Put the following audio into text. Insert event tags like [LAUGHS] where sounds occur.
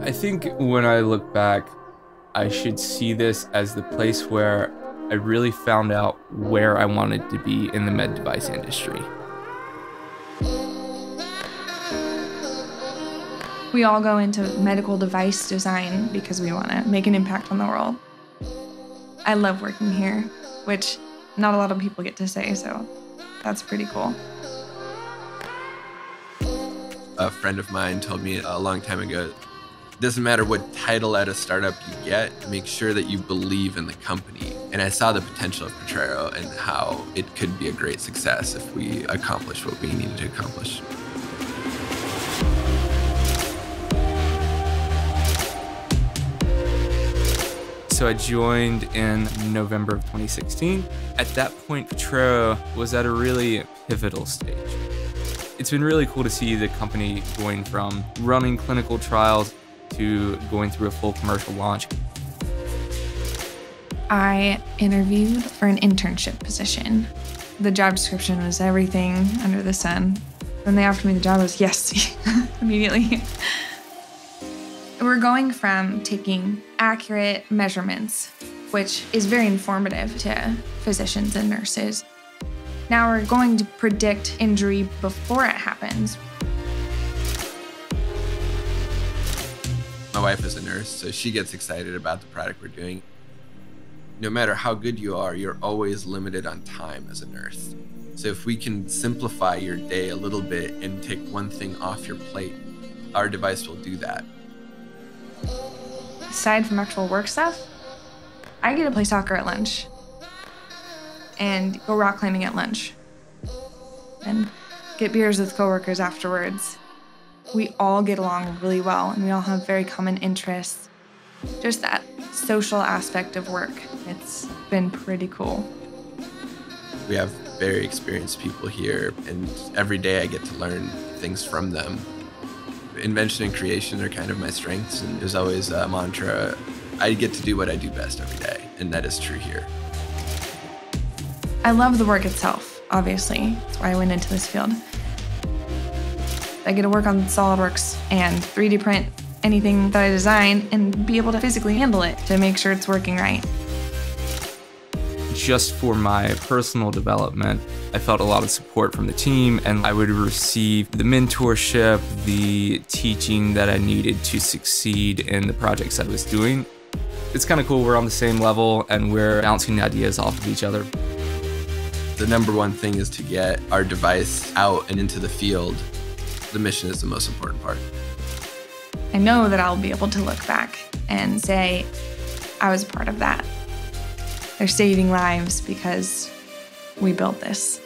I think when I look back, I should see this as the place where I really found out where I wanted to be in the med device industry. We all go into medical device design because we want to make an impact on the world. I love working here, which not a lot of people get to say, so that's pretty cool. A friend of mine told me a long time ago doesn't matter what title at a startup you get, make sure that you believe in the company. And I saw the potential of Potrero and how it could be a great success if we accomplish what we needed to accomplish. So I joined in November of 2016. At that point, Potrero was at a really pivotal stage. It's been really cool to see the company going from running clinical trials to going through a full commercial launch. I interviewed for an internship position. The job description was everything under the sun. When they offered me the job, I was yes, [LAUGHS] immediately. We're going from taking accurate measurements, which is very informative to physicians and nurses. Now we're going to predict injury before it happens. My wife is a nurse, so she gets excited about the product we're doing. No matter how good you are, you're always limited on time as a nurse. So if we can simplify your day a little bit and take one thing off your plate, our device will do that aside from actual work stuff, I get to play soccer at lunch and go rock climbing at lunch and get beers with coworkers afterwards. We all get along really well and we all have very common interests. Just that social aspect of work. It's been pretty cool. We have very experienced people here, and every day I get to learn things from them invention and creation are kind of my strengths, and there's always a mantra I get to do what I do best every day, and that is true here. I love the work itself, obviously. That's why I went into this field. I get to work on SolidWorks and 3D print anything that I design and be able to physically handle it to make sure it's working right just for my personal development. I felt a lot of support from the team, and I would receive the mentorship, the teaching that I needed to succeed in the projects I was doing. It's kind of cool, we're on the same level and we're bouncing ideas off of each other. The number one thing is to get our device out and into the field. The mission is the most important part. I know that I'll be able to look back and say, I was part of that. They're saving lives because we built this.